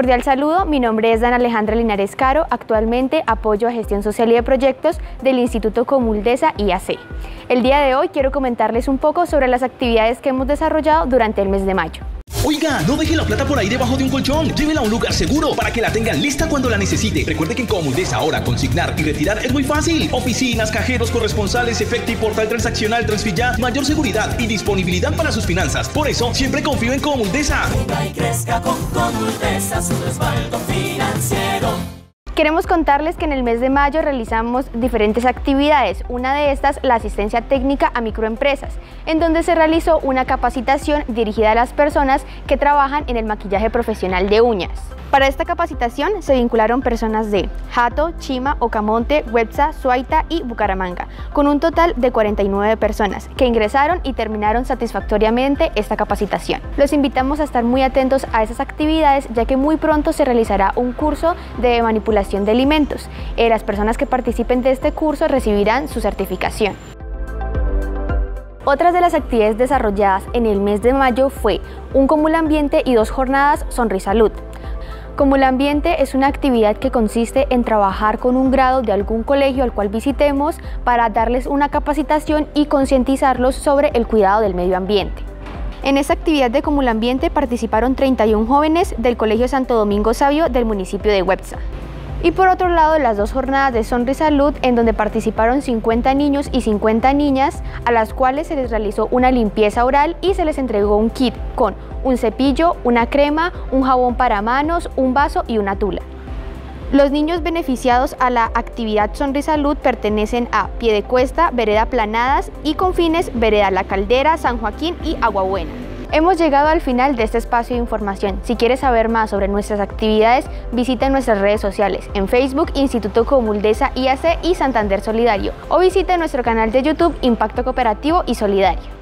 Cordial saludo, mi nombre es Dan Alejandra Linares Caro, actualmente apoyo a gestión social y de proyectos del Instituto Comuldesa IAC. El día de hoy quiero comentarles un poco sobre las actividades que hemos desarrollado durante el mes de mayo. Oiga, no deje la plata por ahí debajo de un colchón. Llévela a un lugar seguro para que la tengan lista cuando la necesite. Recuerde que en Comuldes ahora consignar y retirar es muy fácil. Oficinas, cajeros, corresponsales, efecti, portal transaccional, transfilla, mayor seguridad y disponibilidad para sus finanzas. Por eso, siempre confío en Comuldesa. y crezca con Comuldesa, su respaldo financiero. Queremos contarles que en el mes de mayo realizamos diferentes actividades, una de estas la asistencia técnica a microempresas, en donde se realizó una capacitación dirigida a las personas que trabajan en el maquillaje profesional de uñas. Para esta capacitación se vincularon personas de Jato, Chima, Ocamonte, Huepsa, Suaita y Bucaramanga, con un total de 49 personas que ingresaron y terminaron satisfactoriamente esta capacitación. Los invitamos a estar muy atentos a esas actividades ya que muy pronto se realizará un curso de manipulación de alimentos. Eh, las personas que participen de este curso recibirán su certificación. Otras de las actividades desarrolladas en el mes de mayo fue un común ambiente y dos jornadas Sonrisalud. Como el ambiente es una actividad que consiste en trabajar con un grado de algún colegio al cual visitemos para darles una capacitación y concientizarlos sobre el cuidado del medio ambiente. En esta actividad de Comulambiente participaron 31 jóvenes del Colegio Santo Domingo Sabio del municipio de Websa. Y por otro lado, las dos jornadas de Sonrisalud, en donde participaron 50 niños y 50 niñas, a las cuales se les realizó una limpieza oral y se les entregó un kit con un cepillo, una crema, un jabón para manos, un vaso y una tula. Los niños beneficiados a la actividad Sonrisalud pertenecen a Piedecuesta, Vereda Planadas y Confines, Vereda La Caldera, San Joaquín y Aguabuena. Hemos llegado al final de este espacio de información. Si quieres saber más sobre nuestras actividades, visita nuestras redes sociales en Facebook Instituto Comuldesa IAC y Santander Solidario o visita nuestro canal de YouTube Impacto Cooperativo y Solidario.